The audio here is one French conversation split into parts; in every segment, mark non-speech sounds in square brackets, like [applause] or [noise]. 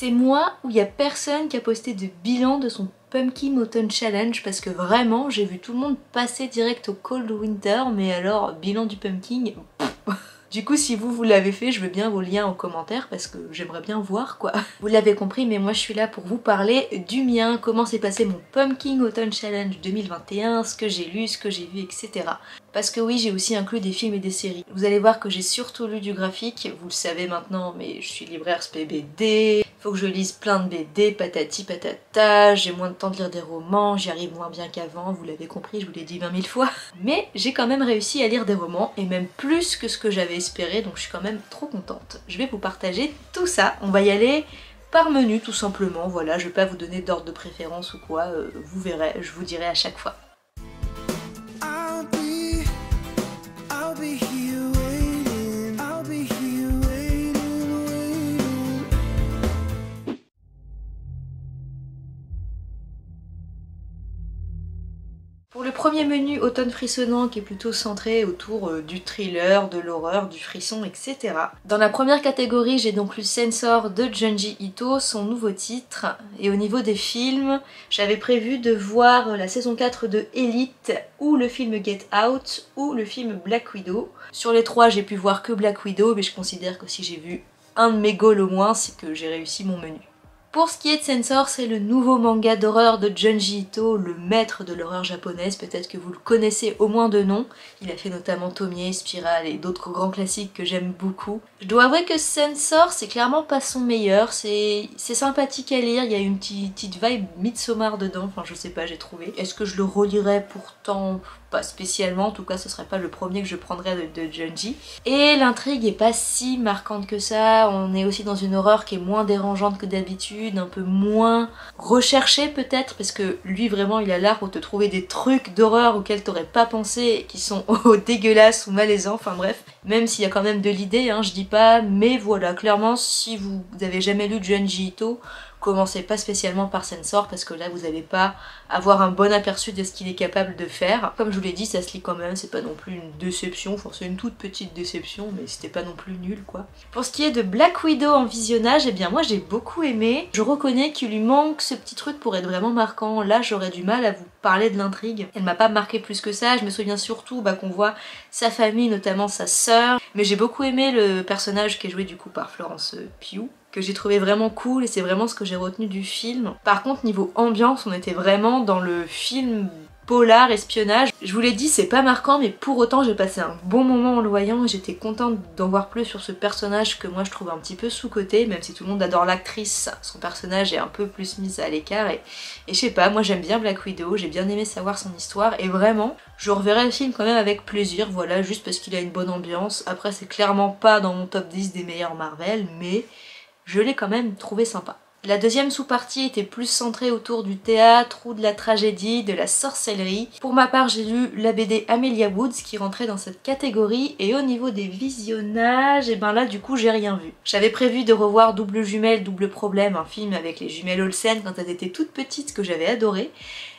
C'est moi où il y a personne qui a posté de bilan de son Pumpkin Autumn Challenge parce que vraiment j'ai vu tout le monde passer direct au Cold Winter mais alors bilan du pumpkin Du coup, si vous, vous l'avez fait, je veux bien vos liens en commentaire parce que j'aimerais bien voir quoi. Vous l'avez compris, mais moi je suis là pour vous parler du mien, comment s'est passé mon Pumpkin Autumn Challenge 2021, ce que j'ai lu, ce que j'ai vu, etc. Parce que oui, j'ai aussi inclus des films et des séries. Vous allez voir que j'ai surtout lu du graphique, vous le savez maintenant, mais je suis libraire SPBD, faut que je lise plein de BD, patati patata, j'ai moins de temps de lire des romans, j'y arrive moins bien qu'avant, vous l'avez compris, je vous l'ai dit 20 000 fois. [laughs] Mais j'ai quand même réussi à lire des romans, et même plus que ce que j'avais espéré, donc je suis quand même trop contente. Je vais vous partager tout ça, on va y aller par menu tout simplement, voilà, je vais pas vous donner d'ordre de préférence ou quoi, euh, vous verrez, je vous dirai à chaque fois. Pour premier menu automne frissonnant qui est plutôt centré autour euh, du thriller, de l'horreur, du frisson, etc. Dans la première catégorie, j'ai donc lu Sensor de Junji Ito, son nouveau titre. Et au niveau des films, j'avais prévu de voir la saison 4 de Elite, ou le film Get Out, ou le film Black Widow. Sur les trois, j'ai pu voir que Black Widow, mais je considère que si j'ai vu un de mes goals au moins, c'est que j'ai réussi mon menu. Pour ce qui est de Sensor, c'est le nouveau manga d'horreur de Junji Ito, le maître de l'horreur japonaise, peut-être que vous le connaissez au moins de nom. Il a fait notamment Tomie, Spiral et d'autres grands classiques que j'aime beaucoup. Je dois avouer que Sensor, c'est clairement pas son meilleur, c'est sympathique à lire, il y a une petite, petite vibe Midsommar dedans, enfin je sais pas, j'ai trouvé. Est-ce que je le relirai pourtant? Pas spécialement, en tout cas ce serait pas le premier que je prendrais de, de Junji. Et l'intrigue est pas si marquante que ça, on est aussi dans une horreur qui est moins dérangeante que d'habitude, un peu moins recherchée peut-être, parce que lui vraiment il a l'art pour te trouver des trucs d'horreur auxquels t'aurais pas pensé, qui sont [laughs] dégueulasses ou malaisants, enfin bref. Même s'il y a quand même de l'idée, hein, je dis mais voilà, clairement si vous, vous avez jamais lu Junji Ito, commencez pas spécialement par Sensor parce que là vous n'allez pas avoir un bon aperçu de ce qu'il est capable de faire. Comme je vous l'ai dit, ça se lit quand même, c'est pas non plus une déception, enfin c'est une toute petite déception, mais c'était pas non plus nul quoi. Pour ce qui est de Black Widow en visionnage, eh bien moi j'ai beaucoup aimé. Je reconnais qu'il lui manque ce petit truc pour être vraiment marquant. Là j'aurais du mal à vous parler de l'intrigue. Elle m'a pas marqué plus que ça, je me souviens surtout bah, qu'on voit sa famille, notamment sa sœur. Mais j'ai beaucoup aimé le personnage qui est joué du coup par Florence Pugh que j'ai trouvé vraiment cool et c'est vraiment ce que j'ai retenu du film. Par contre niveau ambiance on était vraiment dans le film polar, espionnage. Je vous l'ai dit, c'est pas marquant, mais pour autant j'ai passé un bon moment en le voyant et j'étais contente d'en voir plus sur ce personnage que moi je trouve un petit peu sous-côté, même si tout le monde adore l'actrice, son personnage est un peu plus mis à l'écart et, et je sais pas, moi j'aime bien Black Widow, j'ai bien aimé savoir son histoire et vraiment, je reverrai le film quand même avec plaisir, voilà, juste parce qu'il a une bonne ambiance. Après c'est clairement pas dans mon top 10 des meilleurs Marvel, mais je l'ai quand même trouvé sympa. La deuxième sous-partie était plus centrée autour du théâtre ou de la tragédie, de la sorcellerie. Pour ma part, j'ai lu la BD Amelia Woods qui rentrait dans cette catégorie et au niveau des visionnages, et eh ben là du coup j'ai rien vu. J'avais prévu de revoir Double Jumelle, Double Problème, un film avec les jumelles Olsen quand elles étaient toutes petites que j'avais adoré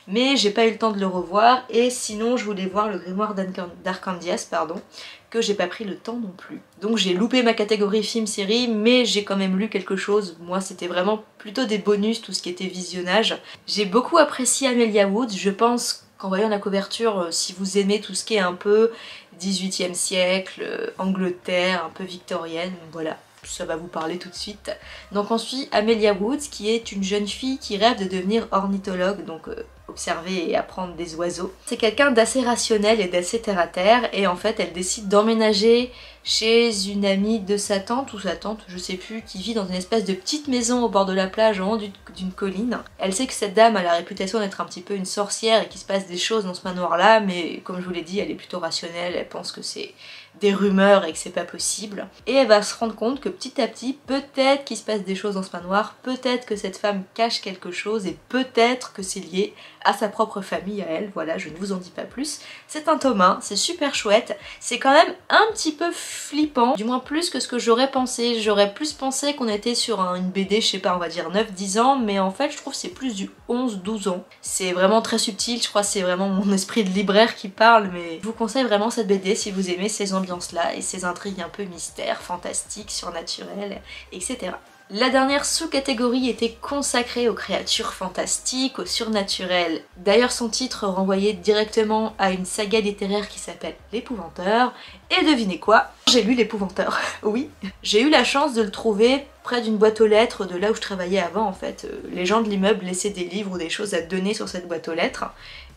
mais j'ai pas eu le temps de le revoir et sinon je voulais voir le grimoire d'Arcandias pardon que j'ai pas pris le temps non plus. Donc j'ai loupé ma catégorie film-série mais j'ai quand même lu quelque chose. Moi c'était vraiment plutôt des bonus tout ce qui était visionnage. J'ai beaucoup apprécié Amelia Woods, je pense qu'en voyant la couverture, euh, si vous aimez tout ce qui est un peu 18e siècle, euh, Angleterre, un peu victorienne, voilà, ça va vous parler tout de suite. Donc on suit Amelia Woods qui est une jeune fille qui rêve de devenir ornithologue, donc euh, observer et apprendre des oiseaux. C'est quelqu'un d'assez rationnel et d'assez terre à terre et en fait elle décide d'emménager chez une amie de sa tante ou sa tante, je sais plus, qui vit dans une espèce de petite maison au bord de la plage en haut d'une colline. Elle sait que cette dame a la réputation d'être un petit peu une sorcière et qu'il se passe des choses dans ce manoir là mais comme je vous l'ai dit elle est plutôt rationnelle, elle pense que c'est des rumeurs et que c'est pas possible. Et elle va se rendre compte que petit à petit, peut-être qu'il se passe des choses dans ce manoir, peut-être que cette femme cache quelque chose et peut-être que c'est lié à sa propre famille, à elle, voilà, je ne vous en dis pas plus. C'est un tome 1, c'est super chouette, c'est quand même un petit peu flippant, du moins plus que ce que j'aurais pensé. J'aurais plus pensé qu'on était sur une BD, je sais pas, on va dire 9-10 ans, mais en fait je trouve c'est plus du 11-12 ans. C'est vraiment très subtil, je crois c'est vraiment mon esprit de libraire qui parle, mais je vous conseille vraiment cette BD si vous aimez ces ambiances-là et ces intrigues un peu mystères, fantastiques, surnaturelles, etc. La dernière sous-catégorie était consacrée aux créatures fantastiques, au surnaturel. D'ailleurs son titre renvoyait directement à une saga littéraire qui s'appelle L'épouvanteur. Et devinez quoi? J'ai lu L'épouvanteur, [laughs] oui. J'ai eu la chance de le trouver près d'une boîte aux lettres de là où je travaillais avant en fait. Euh, les gens de l'immeuble laissaient des livres ou des choses à donner sur cette boîte aux lettres.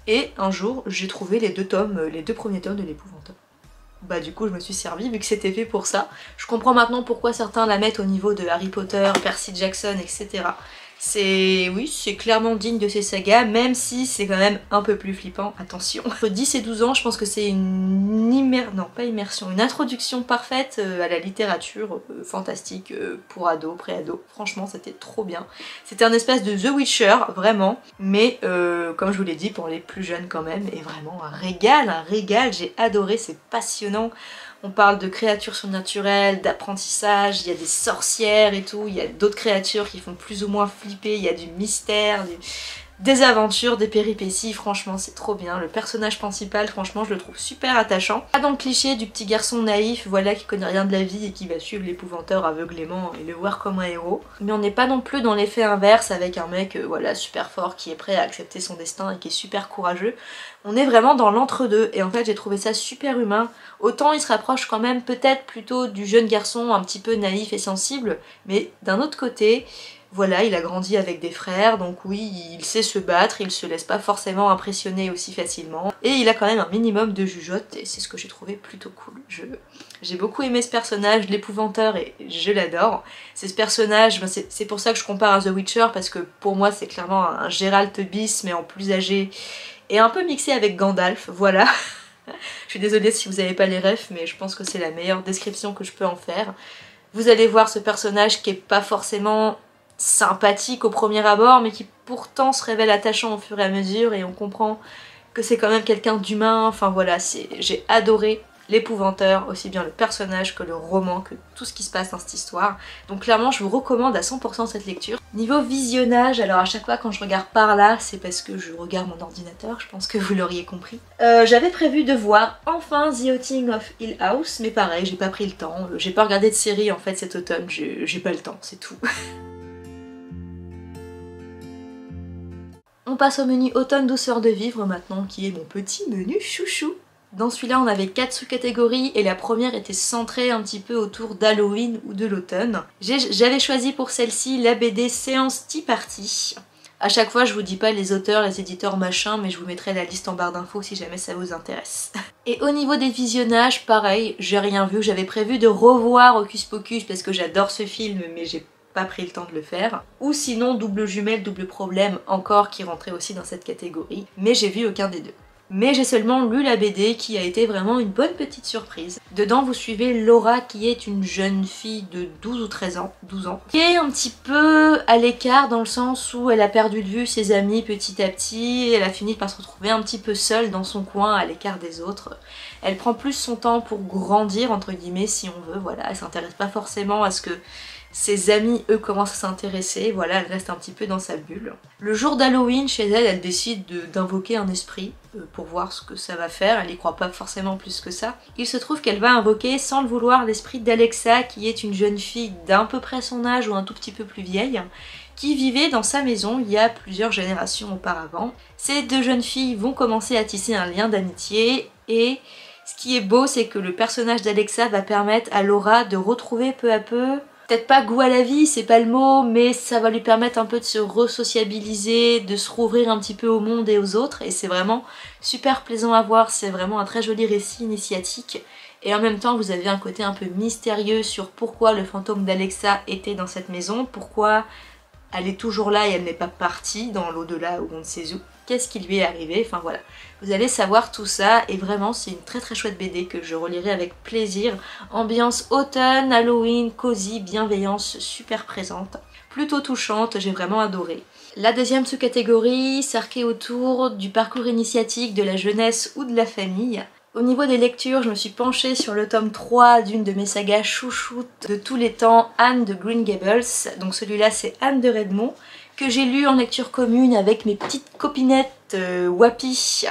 Et un jour, j'ai trouvé les deux tomes, euh, les deux premiers tomes de l'épouvanteur bah du coup je me suis servi vu que c'était fait pour ça. Je comprends maintenant pourquoi certains la mettent au niveau de Harry Potter, Percy Jackson, etc. C'est, oui, c'est clairement digne de ces sagas, même si c'est quand même un peu plus flippant, attention. Entre 10 et 12 ans, je pense que c'est une pas immersion, une introduction parfaite euh, à la littérature euh, fantastique euh, pour ados, pré-ados. Franchement, c'était trop bien. C'était un espèce de The Witcher, vraiment, mais comme je vous l'ai dit, pour les plus jeunes quand même, et vraiment un régal, un régal, j'ai adoré, c'est passionnant. On parle de créatures surnaturelles, d'apprentissage, il y a des sorcières et tout, il y a d'autres créatures qui font plus ou moins flipper, il y a du mystère, des aventures, des péripéties, franchement c'est trop bien. Le personnage principal, franchement je le trouve super attachant. Pas dans le cliché du petit garçon naïf, voilà, qui connaît rien de la vie et qui va suivre l'épouvanteur aveuglément et le voir comme un héros. Mais on n'est pas non plus dans l'effet inverse avec un mec, euh, voilà, super fort qui est prêt à accepter son destin et qui est super courageux. On est vraiment dans l'entre-deux et en fait j'ai trouvé ça super humain. Autant il se rapproche quand même peut-être plutôt du jeune garçon un petit peu naïf et sensible, mais d'un autre côté, voilà, il a grandi avec des frères, donc oui, il sait se battre, il se laisse pas forcément impressionner aussi facilement. Et il a quand même un minimum de jugeote, et c'est ce que j'ai trouvé plutôt cool. J'ai beaucoup aimé ce personnage, l'épouvanteur, et je l'adore. C'est ce personnage, ben, c'est pour ça que je compare à The Witcher, parce que pour moi c'est clairement un Gérald bis, mais en plus âgé, et un peu mixé avec Gandalf, voilà. [laughs] je suis désolée si vous n'avez pas les refs, mais je pense que c'est la meilleure description que je peux en faire. Vous allez voir ce personnage qui est pas forcément sympathique au premier abord, mais qui pourtant se révèle attachant au fur et à mesure, et on comprend que c'est quand même quelqu'un d'humain, enfin voilà, j'ai adoré l'épouvanteur, aussi bien le personnage que le roman, que tout ce qui se passe dans cette histoire. Donc clairement je vous recommande à 100% cette lecture. Niveau visionnage, alors à chaque fois quand je regarde par là, c'est parce que je regarde mon ordinateur, je pense que vous l'auriez compris. Euh, j'avais prévu de voir enfin The Outing of Hill House, mais pareil, j'ai pas pris le temps, j'ai pas regardé de série en fait cet automne, j'ai pas le temps, c'est tout. [laughs] On passe au menu automne douceur de vivre maintenant, qui est mon petit menu chouchou. Dans celui-là, on avait 4 sous-catégories et la première était centrée un petit peu autour d'Halloween ou de l'automne. J'avais choisi pour celle-ci la BD Séance Tea Party. A chaque fois, je vous dis pas les auteurs, les éditeurs, machin, mais je vous mettrai la liste en barre d'infos si jamais ça vous intéresse. [laughs] Et au niveau des visionnages, pareil, j'ai rien vu. J'avais prévu de revoir Hocus Pocus parce que j'adore ce film, mais j'ai pas pris le temps de le faire. Ou sinon, double jumelle, double problème, encore qui rentrait aussi dans cette catégorie. Mais j'ai vu aucun des deux mais j'ai seulement lu la BD qui a été vraiment une bonne petite surprise. Dedans vous suivez Laura qui est une jeune fille de 12 ou 13 ans, 12 ans, qui est un petit peu à l'écart dans le sens où elle a perdu de vue ses amis petit à petit, et elle a fini par se retrouver un petit peu seule dans son coin à l'écart des autres. Elle prend plus son temps pour grandir entre guillemets si on veut, voilà, elle s'intéresse pas forcément à ce que ses amis, eux, commencent à s'intéresser. Voilà, elle reste un petit peu dans sa bulle. Le jour d'Halloween, chez elle, elle décide d'invoquer un esprit euh, pour voir ce que ça va faire. Elle n'y croit pas forcément plus que ça. Il se trouve qu'elle va invoquer, sans le vouloir, l'esprit d'Alexa, qui est une jeune fille d'à peu près son âge ou un tout petit peu plus vieille, qui vivait dans sa maison il y a plusieurs générations auparavant. Ces deux jeunes filles vont commencer à tisser un lien d'amitié et ce qui est beau, c'est que le personnage d'Alexa va permettre à Laura de retrouver peu à peu peut-être pas goût à la vie, c'est pas le mot, mais ça va lui permettre un peu de se resociabiliser, de se rouvrir un petit peu au monde et aux autres, et c'est vraiment super plaisant à voir, c'est vraiment un très joli récit initiatique, et en même temps vous avez un côté un peu mystérieux sur pourquoi le fantôme d'Alexa était dans cette maison, pourquoi elle est toujours là et elle n'est pas partie dans l'au-delà ou on ne sait où qu'est-ce qui lui est arrivé, enfin voilà. Vous allez savoir tout ça et vraiment c'est une très très chouette BD que je relirai avec plaisir. Ambiance automne, Halloween, cosy, bienveillance super présente. Plutôt touchante, j'ai vraiment adoré. La deuxième sous-catégorie s'arquait autour du parcours initiatique de la jeunesse ou de la famille. Au niveau des lectures, je me suis penchée sur le tome 3 d'une de mes sagas chouchoutes de tous les temps, Anne de Green Gables. Donc celui-là c'est Anne de Redmond que j'ai lu en lecture commune avec mes petites copinettes euh, Wapi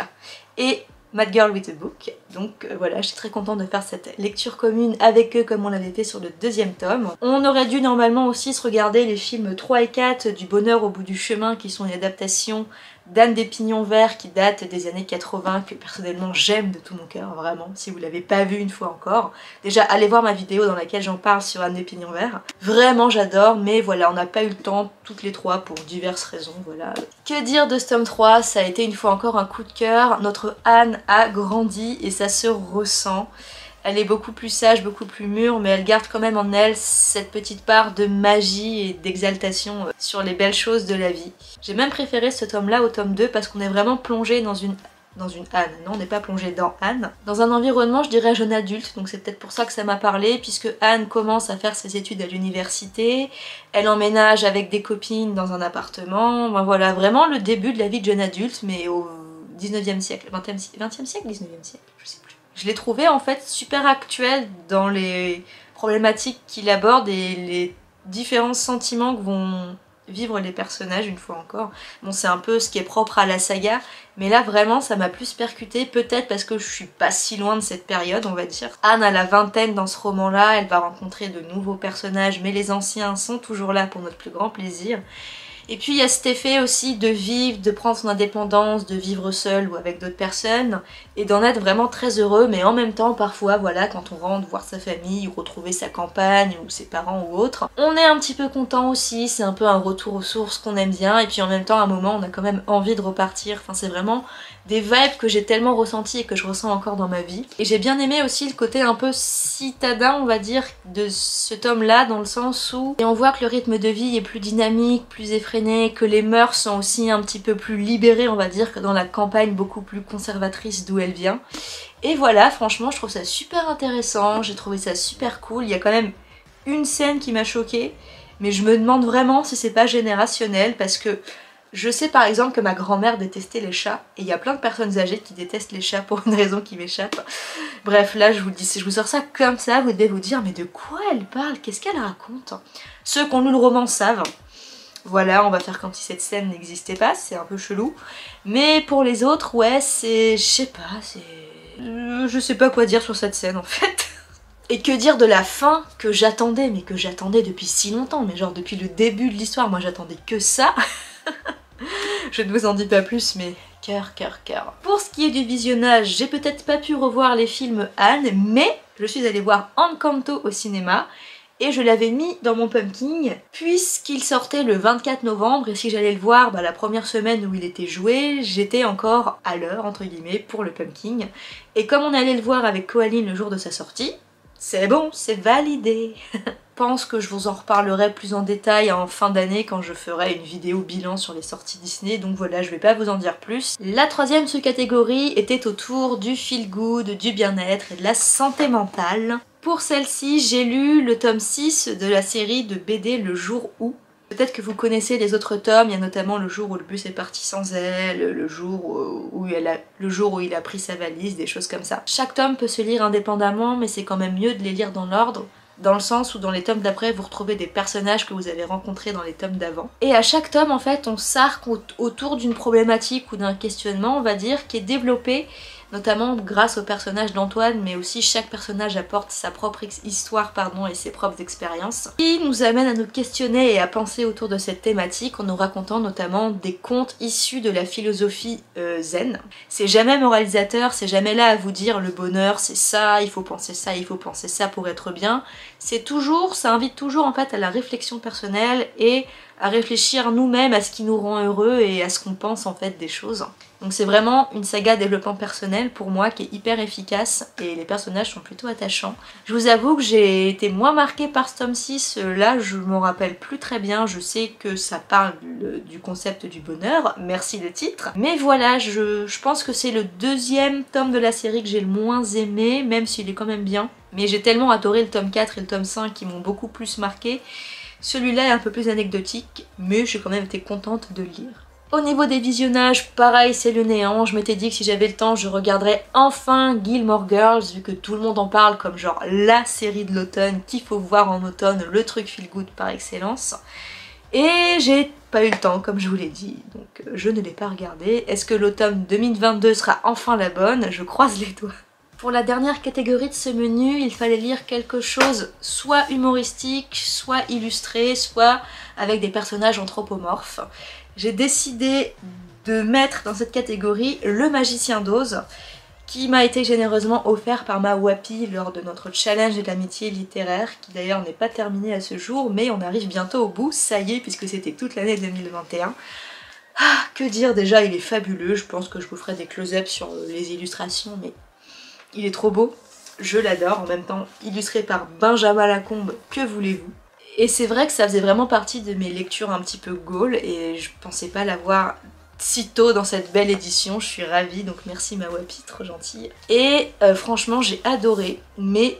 et Mad Girl with a Book. Donc euh, voilà, je suis très contente de faire cette lecture commune avec eux comme on l'avait fait sur le deuxième tome. On aurait dû normalement aussi se regarder les films 3 et 4 du Bonheur au bout du chemin qui sont une adaptation d'Anne des Pignons Verts qui date des années 80 que personnellement j'aime de tout mon cœur vraiment si vous l'avez pas vu une fois encore. Déjà allez voir ma vidéo dans laquelle j'en parle sur Anne des Pignons Verts. Vraiment j'adore mais voilà on n'a pas eu le temps toutes les trois pour diverses raisons voilà. Que dire de ce tome 3 ça a été une fois encore un coup de cœur. Notre Anne a grandi et ça se ressent elle est beaucoup plus sage, beaucoup plus mûre, mais elle garde quand même en elle cette petite part de magie et d'exaltation euh, sur les belles choses de la vie. J'ai même préféré ce tome-là au tome 2 parce qu'on est vraiment plongé dans une dans une Anne. Non, on n'est pas plongé dans Anne. Dans un environnement, je dirais, jeune adulte, donc c'est peut-être pour ça que ça m'a parlé, puisque Anne commence à faire ses études à l'université, elle emménage avec des copines dans un appartement, ben voilà, vraiment le début de la vie de jeune adulte, mais au 19e siècle, 20e, 20e siècle, 19e siècle, je sais plus. Je l'ai trouvé en fait super actuel dans les problématiques qu'il aborde et les différents sentiments que vont vivre les personnages une fois encore. Bon c'est un peu ce qui est propre à la saga, mais là vraiment ça m'a plus percuté, peut-être parce que je suis pas si loin de cette période on va dire. Anne a la vingtaine dans ce roman là, elle va rencontrer de nouveaux personnages, mais les anciens sont toujours là pour notre plus grand plaisir. Et puis il y a cet effet aussi de vivre, de prendre son indépendance, de vivre seul ou avec d'autres personnes, et d'en être vraiment très heureux, mais en même temps parfois voilà quand on rentre voir sa famille ou retrouver sa campagne ou ses parents ou autres, on est un petit peu content aussi, c'est un peu un retour aux sources qu'on aime bien, et puis en même temps à un moment on a quand même envie de repartir, enfin c'est vraiment des vibes que j'ai tellement ressenties et que je ressens encore dans ma vie. Et j'ai bien aimé aussi le côté un peu citadin, on va dire, de ce tome-là, dans le sens où on voit que le rythme de vie est plus dynamique, plus effréné, que les mœurs sont aussi un petit peu plus libérées, on va dire, que dans la campagne beaucoup plus conservatrice d'où elle vient. Et voilà, franchement, je trouve ça super intéressant, j'ai trouvé ça super cool. Il y a quand même une scène qui m'a choquée, mais je me demande vraiment si c'est pas générationnel, parce que je sais par exemple que ma grand-mère détestait les chats et il y a plein de personnes âgées qui détestent les chats pour une raison qui m'échappe. Bref, là je vous dis, si je vous sors ça comme ça, vous devez vous dire mais de quoi elle parle? Qu'est-ce qu'elle raconte? Ceux qui ont lu le roman savent. Voilà, on va faire comme si cette scène n'existait pas, c'est un peu chelou. Mais pour les autres, ouais, c'est... je sais pas, c'est... Euh, je sais pas quoi dire sur cette scène en fait. Et que dire de la fin que j'attendais, mais que j'attendais depuis si longtemps, mais genre depuis le début de l'histoire, moi j'attendais que ça [laughs] [laughs] Je ne vous en dis pas plus, mais cœur, cœur, cœur. Pour ce qui est du visionnage, j'ai peut-être pas pu revoir les films Anne, mais je suis allée voir Encanto au cinéma et je l'avais mis dans mon pumpkin puisqu'il sortait le 24 novembre et si j'allais le voir bah, la première semaine où il était joué, j'étais encore à l'heure entre guillemets pour le pumpkin et comme on allait le voir avec Koaline le jour de sa sortie, c'est bon, c'est validé [laughs] pense que je vous en reparlerai plus en détail en fin d'année quand je ferai une vidéo bilan sur les sorties Disney, donc voilà, je vais pas vous en dire plus. La troisième sous-catégorie était autour du feel good, du bien-être et de la santé mentale. Pour celle-ci, j'ai lu le tome 6 de la série de BD Le jour où, Peut-être que vous connaissez les autres tomes, il y a notamment le jour où le bus est parti sans elle, le jour où, il a pris sa valise, des choses comme ça. Chaque tome peut se lire indépendamment, mais c'est quand même mieux de les lire dans l'ordre dans le sens où dans les tomes d'après vous retrouvez des personnages que vous avez rencontrés dans les tomes d'avant. Et à chaque tome en fait on s'arc autour d'une problématique ou d'un questionnement on va dire qui est développé notamment grâce au personnage d'Antoine, mais aussi chaque personnage apporte sa propre histoire pardon, et ses propres expériences, qui nous amène à nous questionner et à penser autour de cette thématique en nous racontant notamment des contes issus de la philosophie euh, zen. C'est jamais moralisateur, c'est jamais là à vous dire le bonheur c'est ça, il faut penser ça, il faut penser ça pour être bien. C'est toujours, ça invite toujours en fait à la réflexion personnelle et à réfléchir nous-mêmes à ce qui nous rend heureux et à ce qu'on pense en fait des choses. Donc c'est vraiment une saga développement personnel pour moi qui est hyper efficace et les personnages sont plutôt attachants. Je vous avoue que j'ai été moins marquée par ce tome 6, là je m'en rappelle plus très bien, je sais que ça parle du concept du bonheur, merci le titre. Mais voilà, je, je pense que c'est le deuxième tome de la série que j'ai le moins aimé, même s'il est quand même bien. Mais j'ai tellement adoré le tome 4 et le tome 5 qui m'ont beaucoup plus marqué. Celui-là est un peu plus anecdotique, mais j'ai quand même été contente de le lire. Au niveau des visionnages, pareil, c'est le néant. Je m'étais dit que si j'avais le temps, je regarderais enfin Gilmore Girls, vu que tout le monde en parle comme genre la série de l'automne qu'il faut voir en automne, le truc feel good par excellence. Et j'ai pas eu le temps, comme je vous l'ai dit, donc euh, je ne l'ai pas regardé. Est-ce que l'automne 2022 sera enfin la bonne? Je croise les doigts. Pour la dernière catégorie de ce menu, il fallait lire quelque chose soit humoristique, soit illustré, soit avec des personnages anthropomorphes. J'ai décidé de mettre dans cette catégorie Le Magicien d'Oz, qui m'a été généreusement offert par ma Wapi lors de notre challenge de l'amitié littéraire, qui d'ailleurs n'est pas terminé à ce jour, mais on arrive bientôt au bout, ça y est, puisque c'était toute l'année 2021. Ah, que dire déjà, il est fabuleux, je pense que je vous ferai des close-ups sur les illustrations, mais il est trop beau, je l'adore, en même temps illustré par Benjamin Lacombe, que voulez-vous? Et c'est vrai que ça faisait vraiment partie de mes lectures un petit peu gaules et je pensais pas l'avoir si tôt dans cette belle édition, je suis ravie, donc merci ma Wapi, trop gentille. Et euh, franchement j'ai adoré, mais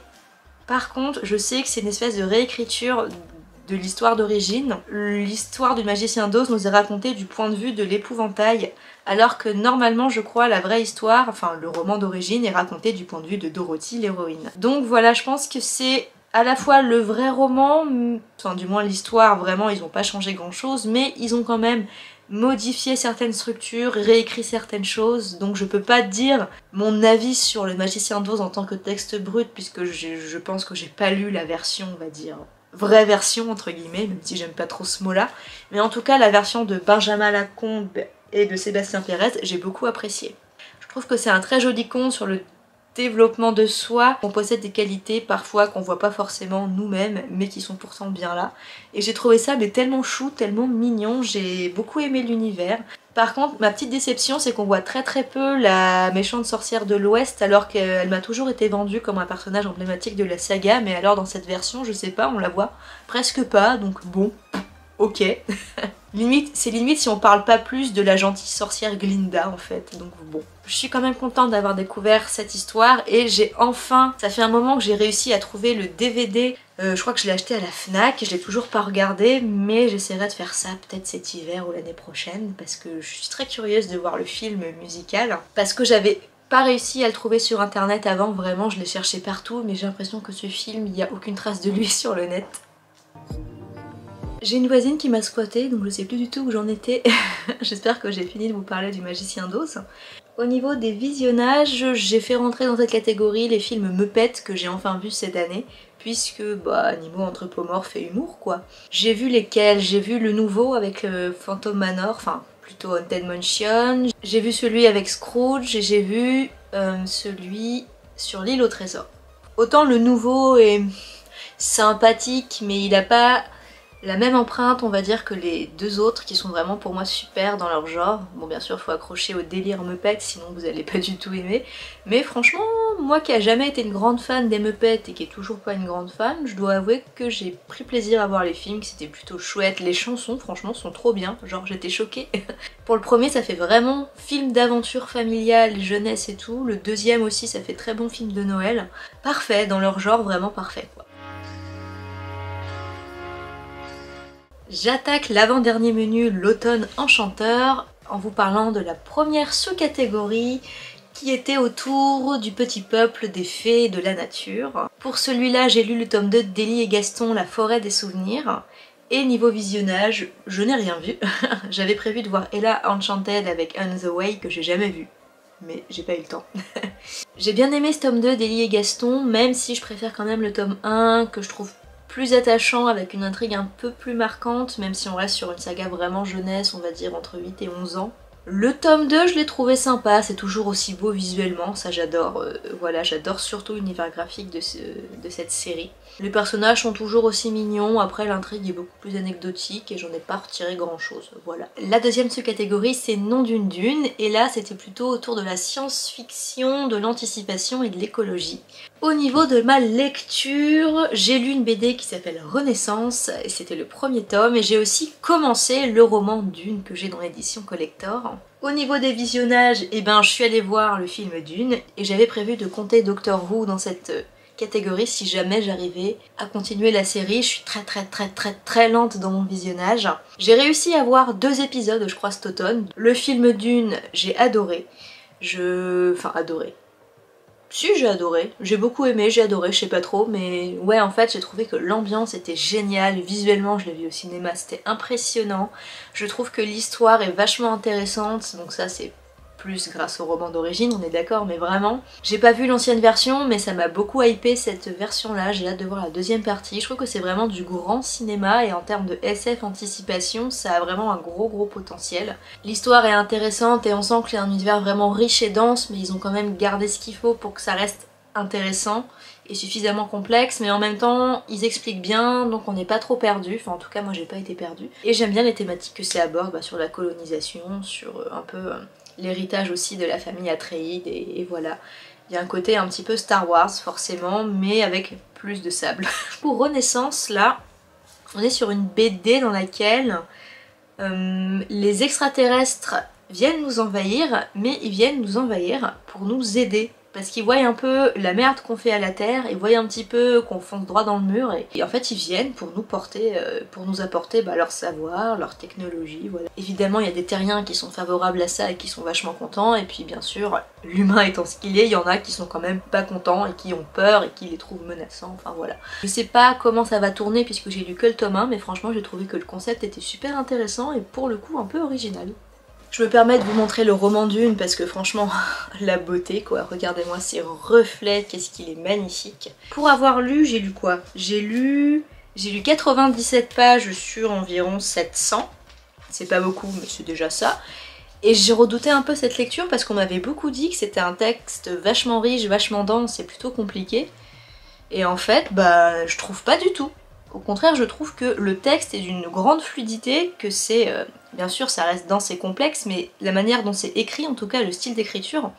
par contre je sais que c'est une espèce de réécriture de l'histoire d'origine. L'histoire du magicien d'Oz nous est racontée du point de vue de l'épouvantail, alors que normalement je crois la vraie histoire, enfin le roman d'origine est raconté du point de vue de Dorothy l'héroïne. Donc voilà, je pense que c'est à la fois le vrai roman, enfin du moins l'histoire, vraiment ils n'ont pas changé grand chose, mais ils ont quand même modifié certaines structures, réécrit certaines choses, donc je peux pas dire mon avis sur le magicien d'Oz en tant que texte brut, puisque je pense que j'ai pas lu la version, on va dire, vraie version entre guillemets, même si j'aime pas trop ce mot là, mais en tout cas la version de Benjamin Lacombe et de Sébastien Pérez, j'ai beaucoup apprécié. Je trouve que c'est un très joli conte sur le développement de soi, on possède des qualités parfois qu'on voit pas forcément nous-mêmes mais qui sont pourtant bien là. Et j'ai trouvé ça mais tellement chou, tellement mignon, j'ai beaucoup aimé l'univers. Par contre, ma petite déception, c'est qu'on voit très très peu la méchante sorcière de l'Ouest, alors qu'elle m'a toujours été vendue comme un personnage emblématique de la saga, mais alors dans cette version, je sais pas, on la voit presque pas, donc bon, ok. [laughs] limite, c'est limite si on parle pas plus de la gentille sorcière Glinda en fait, donc bon. Je suis quand même contente d'avoir découvert cette histoire et j'ai enfin, ça fait un moment que j'ai réussi à trouver le DVD, euh, je crois que je l'ai acheté à la FNAC, je l'ai toujours pas regardé, mais j'essaierai de faire ça peut-être cet hiver ou l'année prochaine parce que je suis très curieuse de voir le film musical, parce que j'avais pas réussi à le trouver sur internet avant, vraiment je l'ai cherché partout, mais j'ai l'impression que ce film, il n'y a aucune trace de lui [laughs] sur le net. J'ai une voisine qui m'a squatté, donc je sais plus du tout où j'en étais. [laughs] J'espère que j'ai fini de vous parler du magicien d'os. Au niveau des visionnages, j'ai fait rentrer dans cette catégorie les films Muppet que j'ai enfin vus cette année, puisque, bah, niveau anthropomorphe et humour, quoi. J'ai vu lesquels? J'ai vu le nouveau avec le Phantom Manor, enfin, plutôt Haunted Mansion. J'ai vu celui avec Scrooge et j'ai vu euh, celui sur l'île au trésor. Autant le nouveau est sympathique, mais il a pas la même empreinte on va dire que les deux autres qui sont vraiment pour moi super dans leur genre. Bon bien sûr faut accrocher au délire Muppet sinon vous allez pas du tout aimer. Mais franchement moi qui a jamais été une grande fan des Muppets et qui est toujours pas une grande fan, je dois avouer que j'ai pris plaisir à voir les films, que c'était plutôt chouette. Les chansons franchement sont trop bien, genre j'étais choquée. [laughs] pour le premier ça fait vraiment film d'aventure familiale, jeunesse et tout. Le deuxième aussi ça fait très bon film de Noël. Parfait, dans leur genre vraiment parfait quoi. J'attaque l'avant-dernier menu, l'automne enchanteur, en vous parlant de la première sous-catégorie qui était autour du petit peuple des fées de la nature. Pour celui-là, j'ai lu le tome 2 d'Elie et Gaston, La forêt des souvenirs. Et niveau visionnage, je n'ai rien vu. [laughs] J'avais prévu de voir Ella Enchanted avec On the Way que j'ai jamais vu. Mais j'ai pas eu le temps. [laughs] j'ai bien aimé ce tome 2 d'Elie et Gaston, même si je préfère quand même le tome 1 que je trouve plus attachant avec une intrigue un peu plus marquante, même si on reste sur une saga vraiment jeunesse, on va dire entre 8 et 11 ans. Le tome 2, je l'ai trouvé sympa, c'est toujours aussi beau visuellement, ça j'adore, euh, voilà, j'adore surtout l'univers graphique de, cette série. Les personnages sont toujours aussi mignons, après l'intrigue est beaucoup plus anecdotique et j'en ai pas retiré grand chose, voilà. La deuxième sous-catégorie c'est Nom d'une dune, et là c'était plutôt autour de la science-fiction, de l'anticipation et de l'écologie. Au niveau de ma lecture, j'ai lu une BD qui s'appelle Renaissance, et c'était le premier tome, et j'ai aussi commencé le roman Dune que j'ai dans l'édition collector. Au niveau des visionnages, eh ben, je suis allée voir le film Dune et j'avais prévu de compter Doctor Who dans cette euh, catégorie si jamais j'arrivais à continuer la série. Je suis très très très très très lente dans mon visionnage. J'ai réussi à voir deux épisodes, je crois, cet automne. Le film Dune, j'ai adoré. Je... Enfin, adoré. Si, j'ai adoré. J'ai beaucoup aimé, j'ai adoré, je sais pas trop, mais ouais, en fait, j'ai trouvé que l'ambiance était géniale. Visuellement, je l'ai vu au cinéma, c'était impressionnant. Je trouve que l'histoire est vachement intéressante, donc ça, c'est plus grâce au roman d'origine, on est d'accord, mais vraiment. J'ai pas vu l'ancienne version, mais ça m'a beaucoup hypé cette version-là, j'ai hâte de voir la deuxième partie. Je trouve que c'est vraiment du grand cinéma et en termes de SF anticipation, ça a vraiment un gros gros potentiel. L'histoire est intéressante et on sent y a un univers vraiment riche et dense, mais ils ont quand même gardé ce qu'il faut pour que ça reste intéressant et suffisamment complexe mais en même temps ils expliquent bien donc on n'est pas trop perdu, enfin en tout cas moi j'ai pas été perdue et j'aime bien les thématiques que c'est à bord bah, sur la colonisation, sur euh, un peu euh, l'héritage aussi de la famille Atreides et, voilà il y a un côté un petit peu Star Wars forcément mais avec plus de sable. [laughs] Pour Renaissance là on est sur une BD dans laquelle euh, les extraterrestres viennent nous envahir mais ils viennent nous envahir pour nous aider parce qu'ils voient un peu la merde qu'on fait à la Terre, ils voient un petit peu qu'on fonce droit dans le mur, et, en fait ils viennent pour nous porter, euh, pour nous apporter bah, leur savoir, leur technologie, voilà. Évidemment il y a des terriens qui sont favorables à ça et qui sont vachement contents, et puis bien sûr, l'humain étant ce qu'il est, il y en a qui sont quand même pas contents et qui ont peur et qui les trouvent menaçants, enfin voilà. Je sais pas comment ça va tourner puisque j'ai lu que le tome 1, mais franchement j'ai trouvé que le concept était super intéressant et pour le coup un peu original. Je me permets de vous montrer le roman d'une parce que franchement, [laughs] la beauté quoi, regardez-moi ces reflets, qu'est-ce qu'il est magnifique. Pour avoir lu, j'ai lu quoi? J'ai lu... J'ai lu 97 pages sur environ 700. C'est pas beaucoup, mais c'est déjà ça. Et j'ai redouté un peu cette lecture parce qu'on m'avait beaucoup dit que c'était un texte vachement riche, vachement dense et plutôt compliqué. Et en fait, bah, je trouve pas du tout. Au contraire, je trouve que le texte est d'une grande fluidité, que c'est... Euh, bien sûr, ça reste dense et complexe, mais la manière dont c'est écrit, en tout cas le style d'écriture,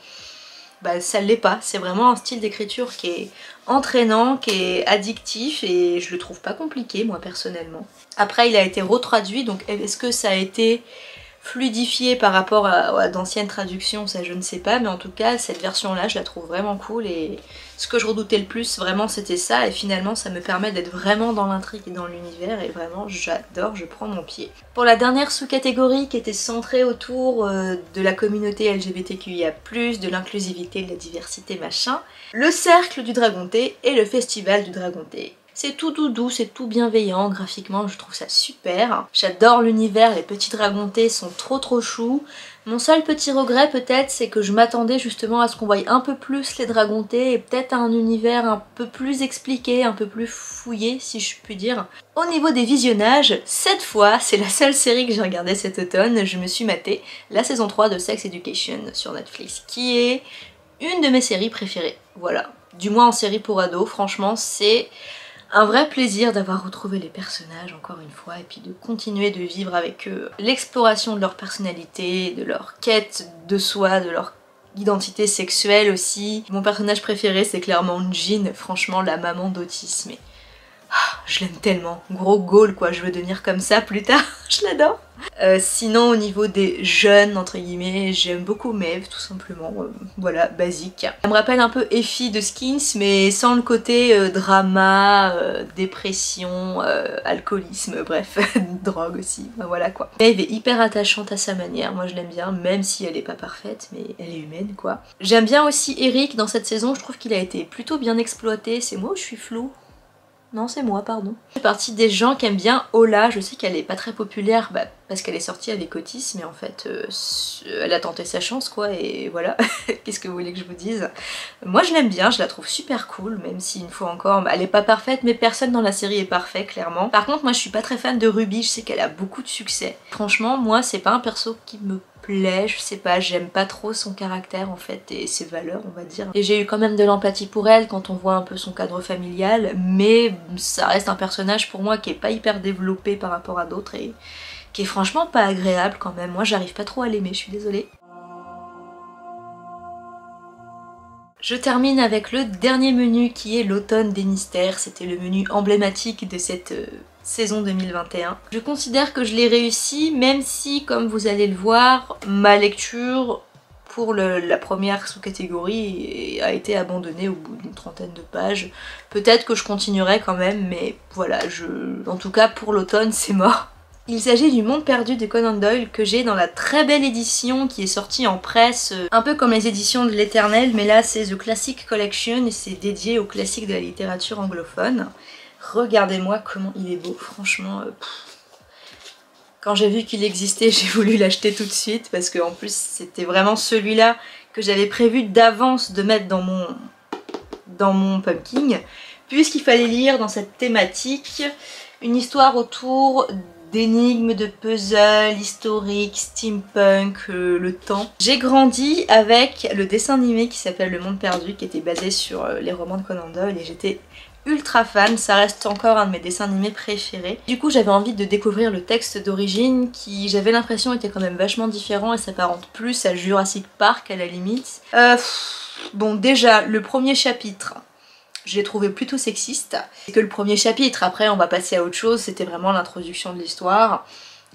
bah, ça l'est pas. C'est vraiment un style d'écriture qui est entraînant, qui est addictif, et je le trouve pas compliqué, moi, personnellement. Après, il a été retraduit, donc est-ce que ça a été fluidifié par rapport à, d'anciennes traductions, ça je ne sais pas, mais en tout cas cette version là je la trouve vraiment cool et ce que je redoutais le plus vraiment c'était ça et finalement ça me permet d'être vraiment dans l'intrigue et dans l'univers et vraiment j'adore, je prends mon pied. Pour la dernière sous-catégorie qui était centrée autour euh, de la communauté LGBTQIA+, de l'inclusivité, de la diversité machin, le cercle du Dragonté et le festival du Dragonté. C'est tout doux, c'est tout bienveillant, graphiquement je trouve ça super. J'adore l'univers, les petits dragontés sont trop trop choux. Mon seul petit regret peut-être c'est que je m'attendais justement à ce qu'on voie un peu plus les dragontés et peut-être à un univers un peu plus expliqué, un peu plus fouillé si je puis dire. Au niveau des visionnages, cette fois c'est la seule série que j'ai regardée cet automne, je me suis maté la saison 3 de Sex Education sur Netflix qui est une de mes séries préférées. Voilà, du moins en série pour ados, franchement c'est un vrai plaisir d'avoir retrouvé les personnages encore une fois et puis de continuer de vivre avec eux l'exploration de leur personnalité, de leur quête de soi, de leur identité sexuelle aussi. Mon personnage préféré c'est clairement Jean, franchement la maman d'autisme. Ah, je l'aime tellement, gros goal quoi, je veux devenir comme ça plus tard, [laughs] je l'adore. Euh, sinon au niveau des jeunes entre guillemets, j'aime beaucoup Maeve tout simplement, euh, voilà, basique. Ça me rappelle un peu Effie de Skins mais sans le côté euh, drama, dépression, alcoolisme, [laughs] bref, [laughs] drogue aussi, voilà quoi. Maeve est hyper attachante à sa manière, moi je l'aime bien, même si elle est pas parfaite, mais elle est humaine quoi. J'aime bien aussi Eric dans cette saison, je trouve qu'il a été plutôt bien exploité, c'est moi où je suis floue non, c'est moi, pardon. Je fais partie des gens qui aiment bien Ola. Je sais qu'elle est pas très populaire bah, parce qu'elle est sortie avec Otis, mais en fait, euh, elle a tenté sa chance, quoi, et voilà. [laughs] Qu'est-ce que vous voulez que je vous dise? Moi, je l'aime bien, je la trouve super cool, même si, une fois encore, bah, elle est pas parfaite, mais personne dans la série est parfait, clairement. Par contre, moi, je suis pas très fan de Ruby, je sais qu'elle a beaucoup de succès. Franchement, moi, c'est pas un perso qui me plaît, je sais pas, j'aime pas trop son caractère en fait et ses valeurs on va dire. Et j'ai eu quand même de l'empathie pour elle quand on voit un peu son cadre familial, mais ça reste un personnage pour moi qui est pas hyper développé par rapport à d'autres et qui est franchement pas agréable quand même. Moi j'arrive pas trop à l'aimer, je suis désolée. Je termine avec le dernier menu qui est l'automne des mystères. C'était le menu emblématique de cette euh, saison 2021. Je considère que je l'ai réussi, même si, comme vous allez le voir, ma lecture pour la première sous-catégorie a été abandonnée au bout d'une trentaine de pages. Peut-être que je continuerai quand même, mais voilà, je... en tout cas pour l'automne c'est mort. Il s'agit du Monde perdu de Conan Doyle que j'ai dans la très belle édition qui est sortie en presse, euh, un peu comme les éditions de l'éternel, mais là c'est The Classic Collection et c'est dédié aux classiques de la littérature anglophone. Regardez-moi comment il est beau, franchement. Euh, Quand j'ai vu qu'il existait, [laughs] j'ai voulu l'acheter tout de suite parce qu'en plus c'était vraiment celui-là que j'avais prévu d'avance de mettre dans mon, dans mon pumpkin puisqu'il fallait lire dans cette thématique une histoire autour d'énigmes, de puzzles, historiques, steampunk, euh, le temps. J'ai grandi avec le dessin animé qui s'appelle Le Monde Perdu, qui était basé sur euh, les romans de Conan Doyle, et j'étais ultra fan, ça reste encore un de mes dessins animés préférés. Du coup j'avais envie de découvrir le texte d'origine qui j'avais l'impression était quand même vachement différent et s'apparente plus à Jurassic Park à la limite. Euh, bon déjà le premier chapitre je l'ai trouvé plutôt sexiste. C'est que le premier chapitre, après on va passer à autre chose, c'était vraiment l'introduction de l'histoire.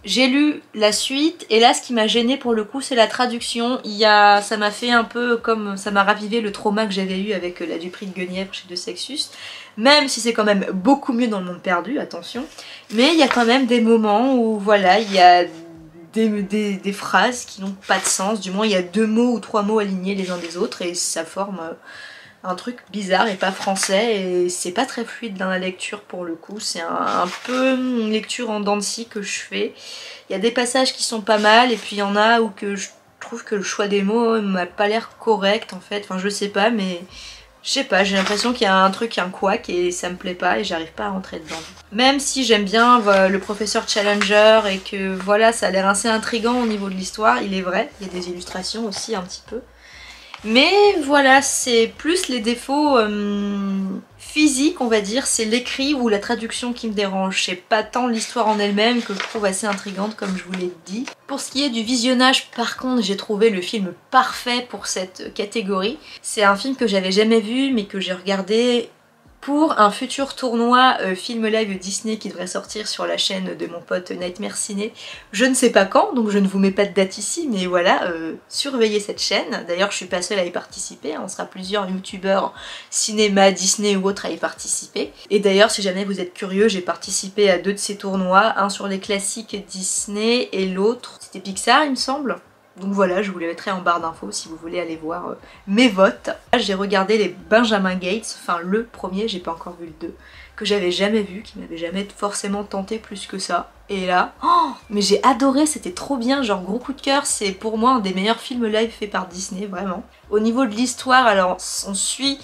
J'ai lu la suite et là ce qui m'a gêné pour le coup c'est la traduction. Il y a, ça m'a fait un peu comme ça m'a ravivé le trauma que j'avais eu avec la Dupree de Guenièvre chez De Sexus. Même si c'est quand même beaucoup mieux dans le monde perdu, attention. Mais il y a quand même des moments où voilà, il y a des, des, des phrases qui n'ont pas de sens. Du moins il y a deux mots ou trois mots alignés les uns des autres et ça forme un truc bizarre et pas français et c'est pas très fluide dans la lecture pour le coup. C'est un, peu une lecture en dents de scie que je fais. Il y a des passages qui sont pas mal et puis il y en a où que je trouve que le choix des mots m'a pas l'air correct en fait. Enfin je sais pas mais je sais pas, j'ai l'impression qu'il y a un truc, un couac et ça me plaît pas et j'arrive pas à rentrer dedans. Même si j'aime bien le professeur Challenger et que voilà, ça a l'air assez intrigant au niveau de l'histoire, il est vrai, il y a des illustrations aussi un petit peu. Mais voilà, c'est plus les défauts euh, physiques, on va dire, c'est l'écrit ou la traduction qui me dérange. C'est pas tant l'histoire en elle-même que je trouve assez intrigante, comme je vous l'ai dit. Pour ce qui est du visionnage, par contre, j'ai trouvé le film parfait pour cette catégorie. C'est un film que j'avais jamais vu, mais que j'ai regardé pour un futur tournoi euh, film live Disney qui devrait sortir sur la chaîne de mon pote Nightmare Ciné. Je ne sais pas quand, donc je ne vous mets pas de date ici, mais voilà, euh, surveillez cette chaîne. D'ailleurs, je suis pas seule à y participer, hein. on sera plusieurs youtubeurs cinéma, Disney ou autres à y participer. Et d'ailleurs, si jamais vous êtes curieux, j'ai participé à deux de ces tournois, un sur les classiques Disney et l'autre, c'était Pixar il me semble. Donc voilà, je vous les mettrai en barre d'infos si vous voulez aller voir euh, mes votes. J'ai regardé les Benjamin Gates, enfin le premier, j'ai pas encore vu le 2, que j'avais jamais vu, qui m'avait jamais forcément tenté plus que ça. Et là, oh, mais j'ai adoré, c'était trop bien, genre gros coup de cœur, c'est pour moi un des meilleurs films live faits par Disney, vraiment. Au niveau de l'histoire, alors on suit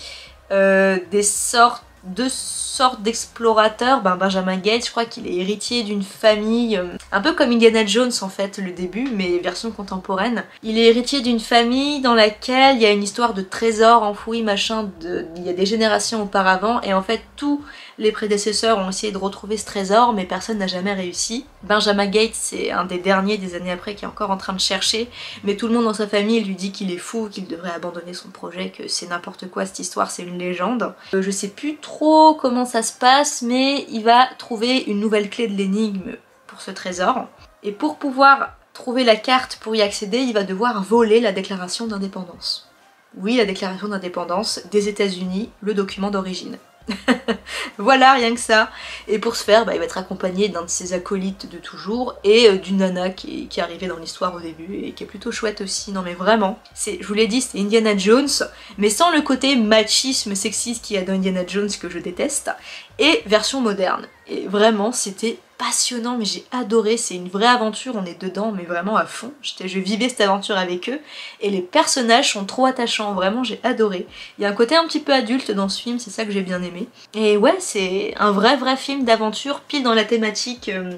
euh, des sortes deux sortes d'explorateurs. Ben, Benjamin Gates, je crois qu'il est héritier d'une famille, euh, un peu comme Indiana Jones en fait, le début, mais version contemporaine. Il est héritier d'une famille dans laquelle il y a une histoire de trésors enfouis, machin, de, il y a des générations auparavant, et en fait tout les prédécesseurs ont essayé de retrouver ce trésor, mais personne n'a jamais réussi. Benjamin Gates, c'est un des derniers des années après qui est encore en train de chercher, mais tout le monde dans sa famille lui dit qu'il est fou, qu'il devrait abandonner son projet, que c'est n'importe quoi cette histoire, c'est une légende. Euh, je sais plus trop comment ça se passe, mais il va trouver une nouvelle clé de l'énigme pour ce trésor. Et pour pouvoir trouver la carte pour y accéder, il va devoir voler la déclaration d'indépendance. Oui, la déclaration d'indépendance des États-Unis, le document d'origine. [laughs] voilà, rien que ça. Et pour ce faire, bah, il va être accompagné d'un de ses acolytes de toujours et euh, d'une nana qui, qui, est arrivée dans l'histoire au début et qui est plutôt chouette aussi. Non mais vraiment, je vous l'ai dit, c'est Indiana Jones, mais sans le côté machisme sexiste qu'il y a dans Indiana Jones que je déteste, et version moderne. Et vraiment, c'était passionnant, mais j'ai adoré, c'est une vraie aventure, on est dedans, mais vraiment à fond. Je vivais cette aventure avec eux, et les personnages sont trop attachants, vraiment j'ai adoré. Il y a un côté un petit peu adulte dans ce film, c'est ça que j'ai bien aimé. Et ouais, c'est un vrai vrai film d'aventure, pile dans la thématique euh,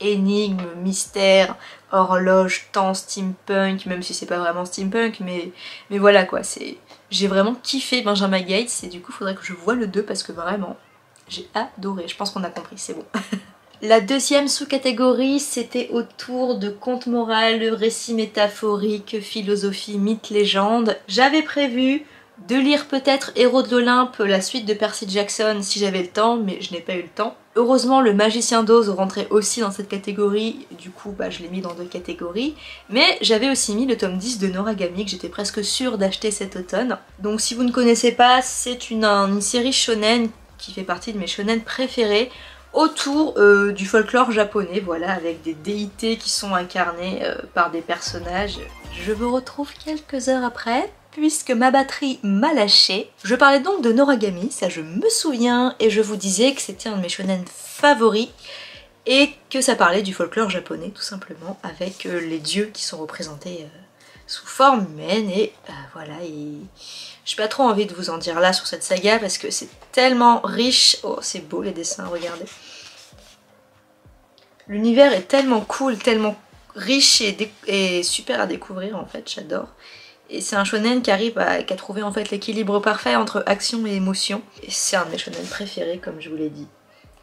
énigme, mystère, horloge, temps, steampunk, même si c'est pas vraiment steampunk, mais, mais voilà quoi, c'est... J'ai vraiment kiffé Benjamin Gates, et du coup faudrait que je vois le 2 parce que vraiment, j'ai adoré, je pense qu'on a compris, c'est bon. [laughs] La deuxième sous-catégorie, c'était autour de contes moral, récits métaphoriques, philosophie, mythes, légendes. J'avais prévu de lire peut-être Héros de l'Olympe, la suite de Percy Jackson si j'avais le temps, mais je n'ai pas eu le temps. Heureusement, le Magicien d'Oz rentrait aussi dans cette catégorie, du coup bah, je l'ai mis dans deux catégories. Mais j'avais aussi mis le tome 10 de Noragami que j'étais presque sûre d'acheter cet automne. Donc si vous ne connaissez pas, c'est une série shonen qui fait partie de mes shonen préférés autour euh, du folklore japonais, voilà, avec des déités qui sont incarnées euh, par des personnages. Je vous retrouve quelques heures après, puisque ma batterie m'a lâché. Je parlais donc de Noragami, ça je me souviens, et je vous disais que c'était un de mes shonen favoris. et que ça parlait du folklore japonais tout simplement avec les dieux qui sont représentés sous forme humaine et voilà et j'ai pas trop envie de vous en dire là sur cette saga parce que c'est tellement riche. Oh c'est beau les dessins, regardez. L'univers est tellement cool, tellement riche et, super à découvrir en fait, j'adore. Et c'est un shonen qui arrive à, qui a trouvé en fait l'équilibre parfait entre action et émotion. Et c'est un de mes shonen préférés comme je vous l'ai dit.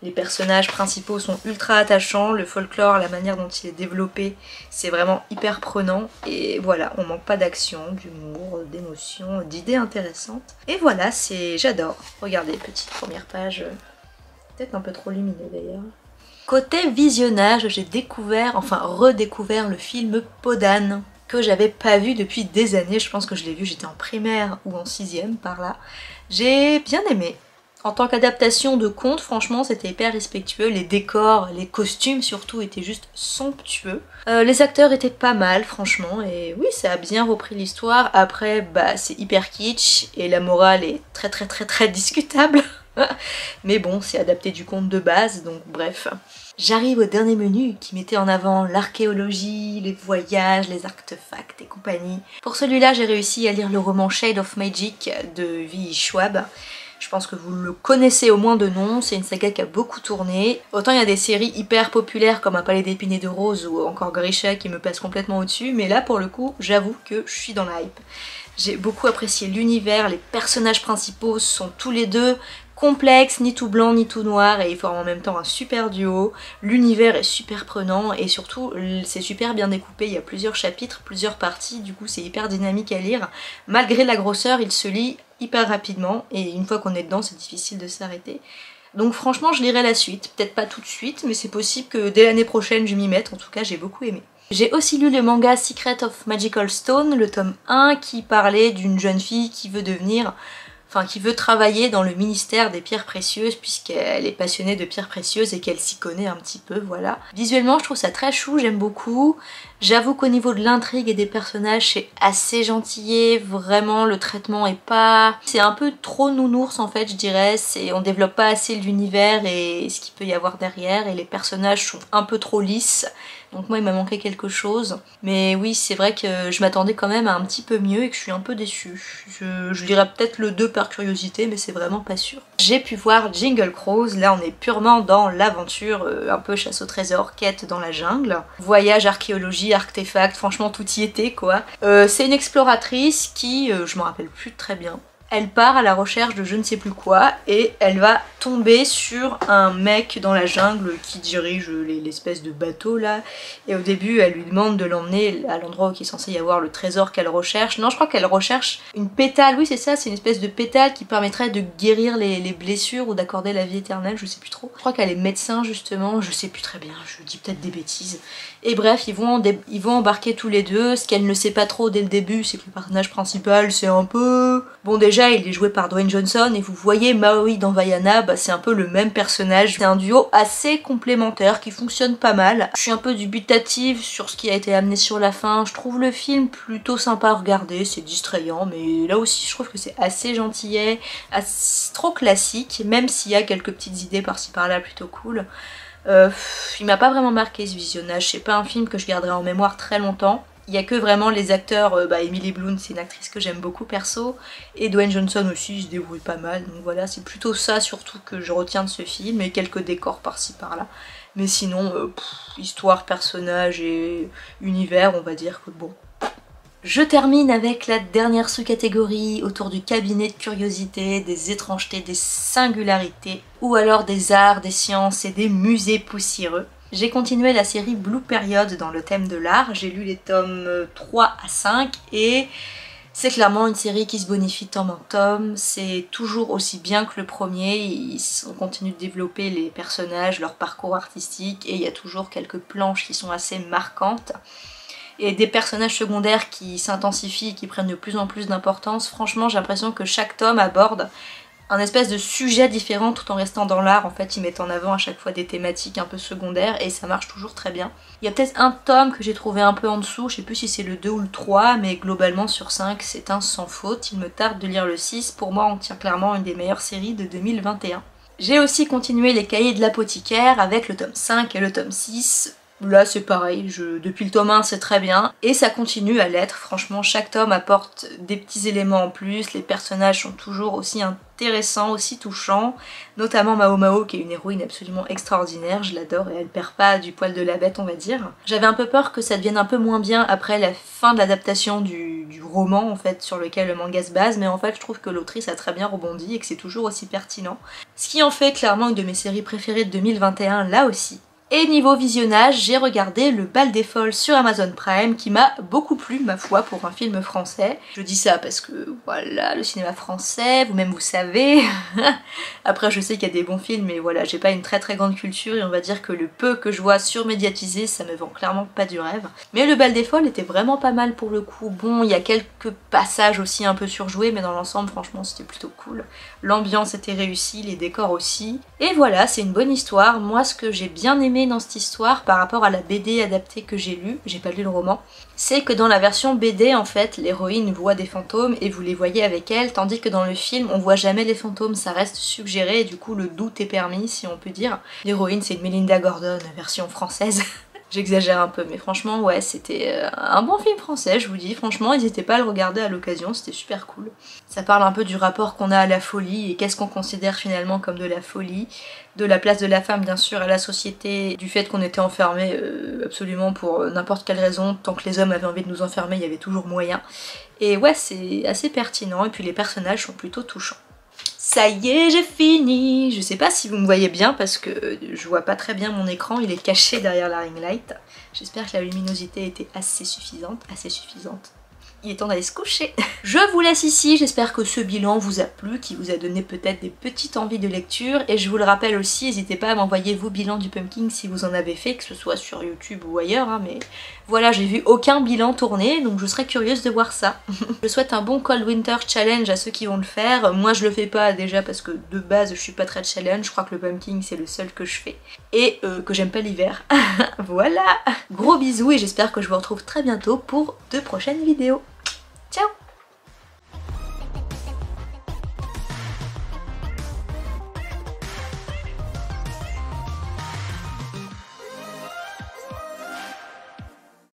Les personnages principaux sont ultra attachants, le folklore, la manière dont il est développé, c'est vraiment hyper prenant. Et voilà, on manque pas d'action, d'humour, d'émotion, d'idées intéressantes. Et voilà, c'est j'adore. Regardez, petite première page, peut-être un peu trop lumineux d'ailleurs. Côté visionnage, j'ai découvert, enfin redécouvert le film Podane que j'avais pas vu depuis des années. Je pense que je l'ai vu, j'étais en primaire ou en sixième par là. J'ai bien aimé. En tant qu'adaptation de conte, franchement, c'était hyper respectueux. Les décors, les costumes surtout étaient juste somptueux. Euh, les acteurs étaient pas mal, franchement, et oui, ça a bien repris l'histoire. Après, bah, c'est hyper kitsch et la morale est très très très très discutable. [laughs] Mais bon, c'est adapté du conte de base, donc bref. J'arrive au dernier menu qui mettait en avant l'archéologie, les voyages, les artefacts et compagnie. Pour celui-là, j'ai réussi à lire le roman Shade of Magic de V. Schwab. Je pense que vous le connaissez au moins de nom, c'est une saga qui a beaucoup tourné. Autant il y a des séries hyper populaires comme Un palais d'épines et de roses ou encore Grisha qui me passent complètement au-dessus, mais là pour le coup, j'avoue que je suis dans la hype. J'ai beaucoup apprécié l'univers, les personnages principaux sont tous les deux complexe, ni tout blanc ni tout noir et ils forment en même temps un super duo. L'univers est super prenant et surtout c'est super bien découpé, il y a plusieurs chapitres, plusieurs parties, du coup c'est hyper dynamique à lire. Malgré la grosseur, il se lit hyper rapidement et une fois qu'on est dedans c'est difficile de s'arrêter. Donc franchement je lirai la suite, peut-être pas tout de suite mais c'est possible que dès l'année prochaine je m'y mette, en tout cas j'ai beaucoup aimé. J'ai aussi lu le manga Secret of Magical Stone, le tome 1 qui parlait d'une jeune fille qui veut devenir enfin qui veut travailler dans le ministère des pierres précieuses puisqu'elle est passionnée de pierres précieuses et qu'elle s'y connaît un petit peu, voilà. Visuellement je trouve ça très chou, j'aime beaucoup. J'avoue qu'au niveau de l'intrigue et des personnages c'est assez gentillé, vraiment le traitement est pas... C'est un peu trop nounours en fait je dirais, on développe pas assez l'univers et ce qu'il peut y avoir derrière et les personnages sont un peu trop lisses donc moi il m'a manqué quelque chose. Mais oui c'est vrai que je m'attendais quand même à un petit peu mieux et que je suis un peu déçue. Je, je dirais peut-être le 2 par curiosité mais c'est vraiment pas sûr. J'ai pu voir Jingle Cruise, là on est purement dans l'aventure, euh, un peu chasse au trésor, quête dans la jungle. Voyage, archéologie, artefact, franchement tout y était quoi. Euh, c'est une exploratrice qui, euh, je m'en rappelle plus très bien, elle part à la recherche de je ne sais plus quoi et elle va tomber sur un mec dans la jungle qui dirige l'espèce de bateau là et au début elle lui demande de l'emmener à l'endroit où il est censé y avoir le trésor qu'elle recherche. Non je crois qu'elle recherche une pétale, oui c'est ça, c'est une espèce de pétale qui permettrait de guérir les, blessures ou d'accorder la vie éternelle, je sais plus trop. Je crois qu'elle est médecin justement, je sais plus très bien, je dis peut-être des bêtises. Et bref, ils vont, ils vont embarquer tous les deux, ce qu'elle ne sait pas trop dès le début c'est que le personnage principal c'est un peu... Bon déjà il est joué par Dwayne Johnson et vous voyez Maui dans Vaiana, bah, c'est un peu le même personnage. C'est un duo assez complémentaire qui fonctionne pas mal. Je suis un peu dubitative sur ce qui a été amené sur la fin. Je trouve le film plutôt sympa à regarder, c'est distrayant, mais là aussi je trouve que c'est assez gentillet, trop classique, même s'il y a quelques petites idées par-ci par-là plutôt cool. Euh, il m'a pas vraiment marqué ce visionnage, c'est pas un film que je garderai en mémoire très longtemps. Il y a que vraiment les acteurs, euh, bah, Emily Blunt c'est une actrice que j'aime beaucoup perso, et Dwayne Johnson aussi il se débrouille pas mal, donc voilà c'est plutôt ça surtout que je retiens de ce film, et quelques décors par-ci par-là. Mais sinon, euh, histoire, personnage et univers, on va dire que bon. Je termine avec la dernière sous-catégorie autour du cabinet de curiosité, des étrangetés, des singularités, ou alors des arts, des sciences et des musées poussiéreux. J'ai continué la série Blue Period dans le thème de l'art, j'ai lu les tomes 3 à 5 et c'est clairement une série qui se bonifie tome en tome, c'est toujours aussi bien que le premier, ils continuent de développer les personnages, leur parcours artistique et il y a toujours quelques planches qui sont assez marquantes. Et des personnages secondaires qui s'intensifient, qui prennent de plus en plus d'importance. Franchement j'ai l'impression que chaque tome aborde un espèce de sujet différent tout en restant dans l'art. En fait, ils mettent en avant à chaque fois des thématiques un peu secondaires et ça marche toujours très bien. Il y a peut-être un tome que j'ai trouvé un peu en dessous, je sais plus si c'est le 2 ou le 3, mais globalement sur 5, c'est un sans faute. Il me tarde de lire le 6. Pour moi, on tient clairement une des meilleures séries de 2021. J'ai aussi continué les cahiers de l'apothicaire avec le tome 5 et le tome 6 Là c'est pareil, depuis le tome 1 c'est très bien, et ça continue à l'être, franchement chaque tome apporte des petits éléments en plus, les personnages sont toujours aussi intéressants, aussi touchants, notamment Mao Mao qui est une héroïne absolument extraordinaire, je l'adore et elle perd pas du poil de la bête on va dire. J'avais un peu peur que ça devienne un peu moins bien après la fin de l'adaptation du, du roman en fait sur lequel le manga se base, mais en fait je trouve que l'autrice a très bien rebondi et que c'est toujours aussi pertinent. Ce qui en fait clairement une de mes séries préférées de 2021 là aussi. Et niveau visionnage, j'ai regardé Le Bal des Folles sur Amazon Prime qui m'a beaucoup plu, ma foi, pour un film français. Je dis ça parce que voilà, le cinéma français, vous-même vous savez. [laughs] Après, je sais qu'il y a des bons films, mais voilà, j'ai pas une très très grande culture et on va dire que le peu que je vois surmédiatisé, ça me vend clairement pas du rêve. Mais Le Bal des Folles était vraiment pas mal pour le coup. Bon, il y a quelques passages aussi un peu surjoués, mais dans l'ensemble, franchement, c'était plutôt cool. L'ambiance était réussie, les décors aussi. Et voilà, c'est une bonne histoire. Moi, ce que j'ai bien aimé dans cette histoire par rapport à la BD adaptée que j'ai lue, j'ai pas lu le roman, c'est que dans la version BD en fait l'héroïne voit des fantômes et vous les voyez avec elle, tandis que dans le film on voit jamais les fantômes, ça reste suggéré et du coup le doute est permis si on peut dire. L'héroïne c'est une Melinda Gordon version française. [laughs] J'exagère un peu, mais franchement, ouais, c'était euh, un bon film français, je vous dis. Franchement, n'hésitez pas à le regarder à l'occasion, c'était super cool. Ça parle un peu du rapport qu'on a à la folie et qu'est-ce qu'on considère finalement comme de la folie, de la place de la femme, bien sûr, à la société, du fait qu'on était enfermés euh, absolument pour euh, n'importe quelle raison. Tant que les hommes avaient envie de nous enfermer, il y avait toujours moyen. Et ouais, c'est assez pertinent, et puis les personnages sont plutôt touchants. Ça y est, j'ai fini Je sais pas si vous me voyez bien parce que je vois pas très bien mon écran, il est caché derrière la ring light. J'espère que la luminosité était assez suffisante, assez suffisante il est temps d'aller se coucher. [laughs] Je vous laisse ici, j'espère que ce bilan vous a plu, qui vous a donné peut-être des petites envies de lecture, et je vous le rappelle aussi, n'hésitez pas à m'envoyer vos bilans du pumpkin si vous en avez fait, que ce soit sur YouTube ou ailleurs, hein, mais voilà, j'ai vu aucun bilan tourner, donc je serais curieuse de voir ça. [laughs] je souhaite un bon Cold Winter Challenge à ceux qui vont le faire, moi je le fais pas déjà parce que de base je suis pas très challenge, je crois que le pumpkin c'est le seul que je fais, et euh, que j'aime pas l'hiver. [laughs] voilà Gros bisous et j'espère que je vous retrouve très bientôt pour de prochaines vidéos.